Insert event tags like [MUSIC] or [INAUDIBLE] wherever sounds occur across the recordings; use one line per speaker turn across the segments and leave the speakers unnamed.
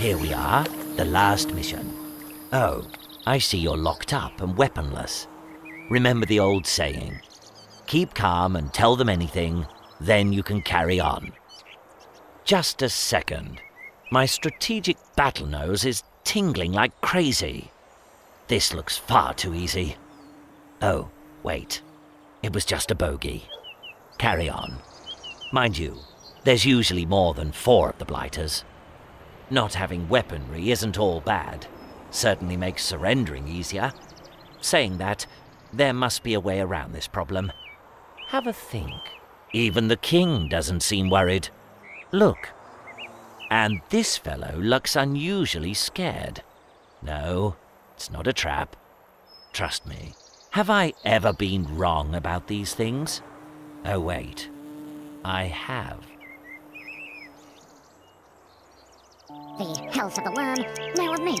Here we are, the last mission. Oh, I see you're locked up and weaponless. Remember the old saying keep calm and tell them anything, then you can carry on. Just a second. My strategic battle nose is tingling like crazy. This looks far too easy. Oh, wait. It was just a bogey. Carry on. Mind you, there's usually more than four of the Blighters. Not having weaponry isn't all bad. Certainly makes surrendering easier. Saying that, there must be a way around this problem. Have a think. Even the king doesn't seem worried. Look. And this fellow looks unusually scared. No, it's not a trap. Trust me. Have I ever been wrong about these things? Oh, wait. I have.
The health of the worm, now of me.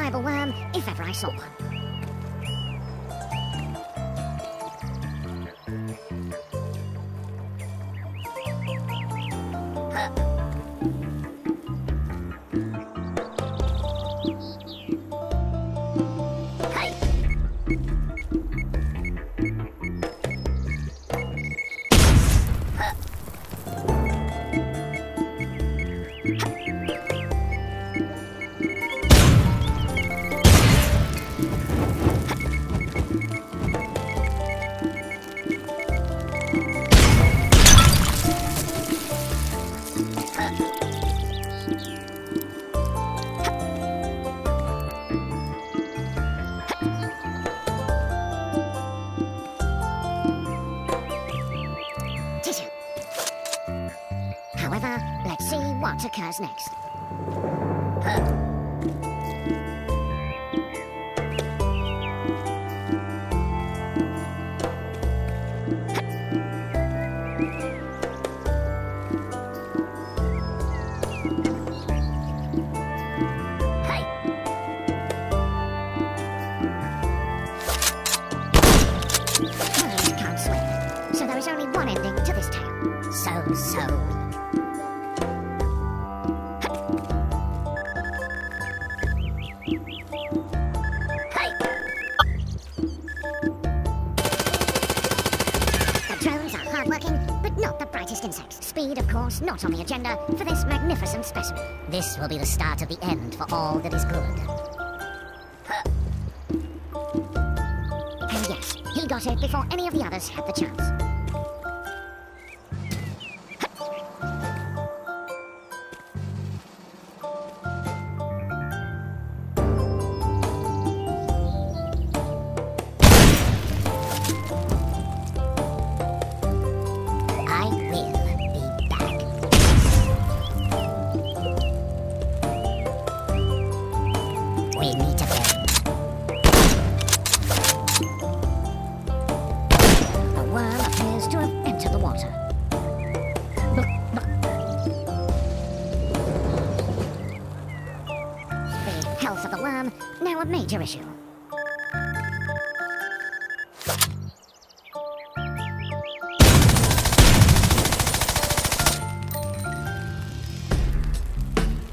Reliable worm, if ever I saw one. Hey. Occurs next. The brightest insects. Speed, of course, not on the agenda for this magnificent specimen. This will be the start of the end for all that is good. And yes, he got it before any of the others had the chance. Major issue.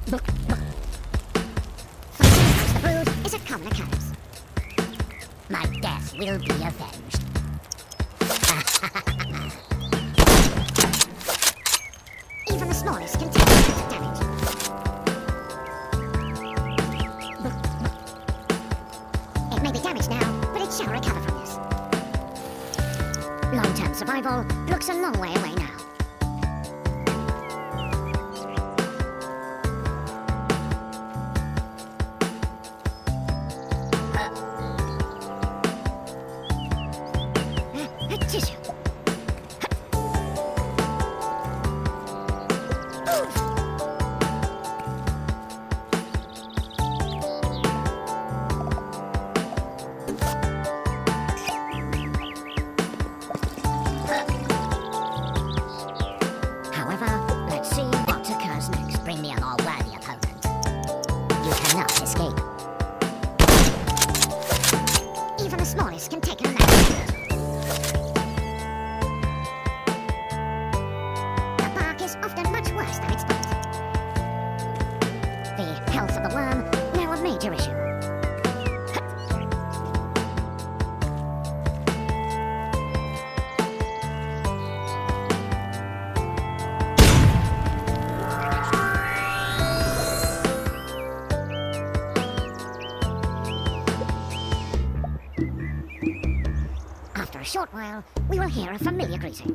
The brood is a common occurrence. My death will be avenged. [LAUGHS] Even the smallest can take Long-term looks a long way away hear a familiar greeting.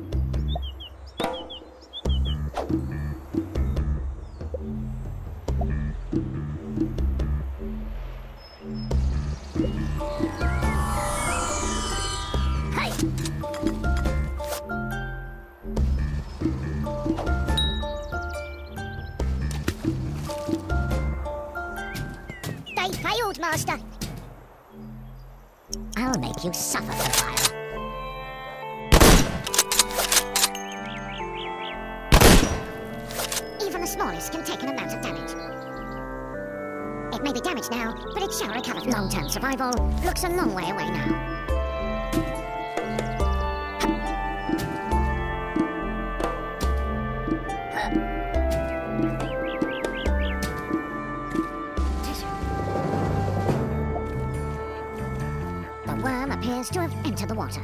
Can take an amount of damage. It may be damaged now, but it shall recover. Long-term survival looks a long way away now. The worm appears to have entered the water.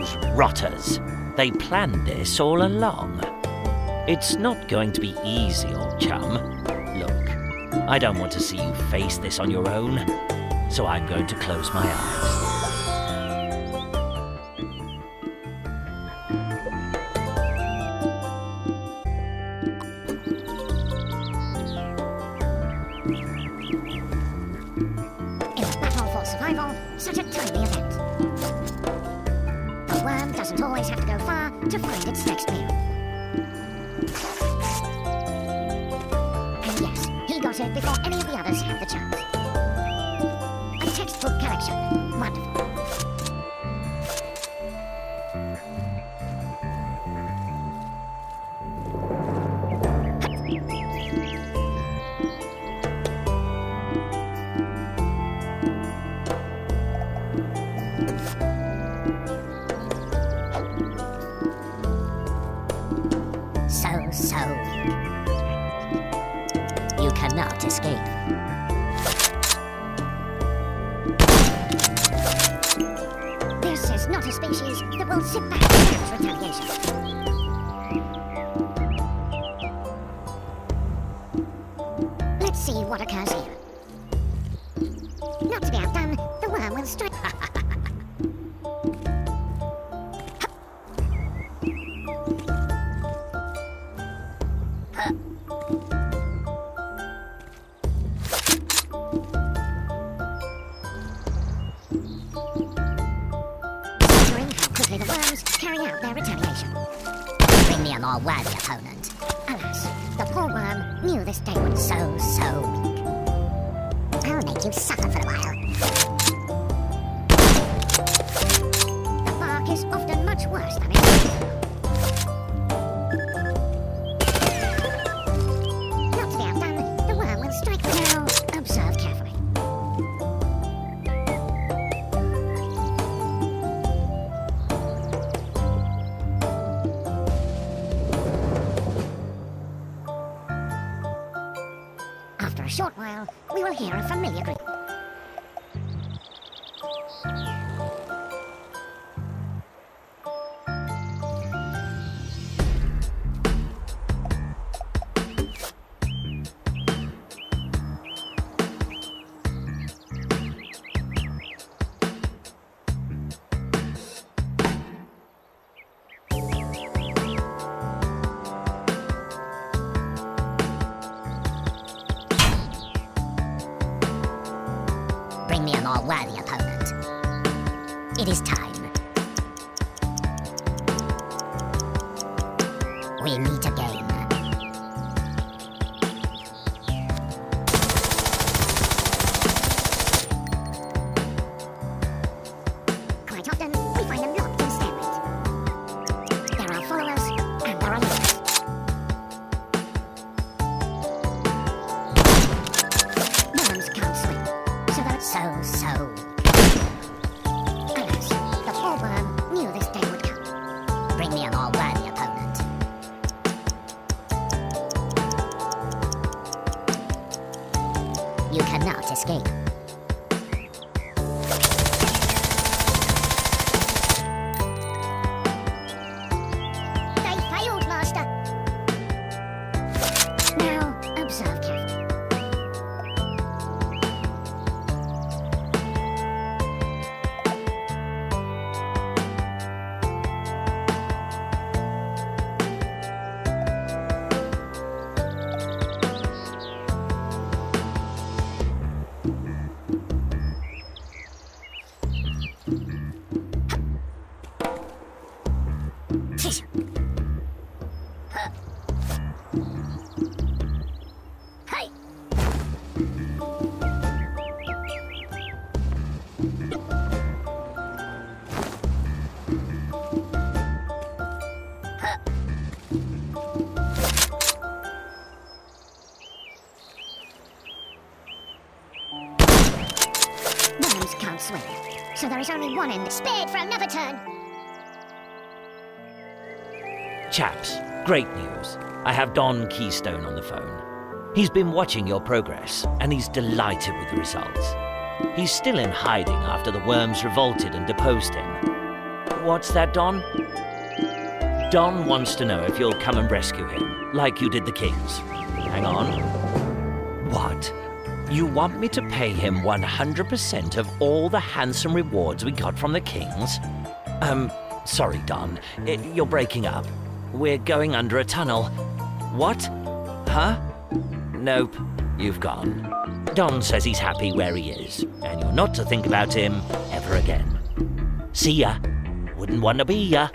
Those rotters. They planned this all along. It's not going to be easy, old chum. Look, I don't want to see you face this on your own, so I'm going to close my eyes.
To find its next meal. And yes, he got it before any cannot escape. This is not a species that will sit back without retaliation. Let's see what occurs here. Worthy opponent. Alas, the poor worm knew this day would so, so After a short while, we will hear a familiar greeting. It is You cannot escape. Can't swim, so there is only one end spared for another turn.
Chaps, great news. I have Don Keystone on the phone. He's been watching your progress, and he's delighted with the results. He's still in hiding after the worms revolted and deposed him. What's that, Don? Don wants to know if you'll come and rescue him, like you did the Kings. Hang on. What? You want me to pay him 100% of all the handsome rewards we got from the Kings? Um, sorry, Don. I- you're breaking up. We're going under a tunnel. What? Huh? Nope. You've gone. Don says he's happy where he is, and you're not to think about him ever again. See ya. Wouldn't want to be ya.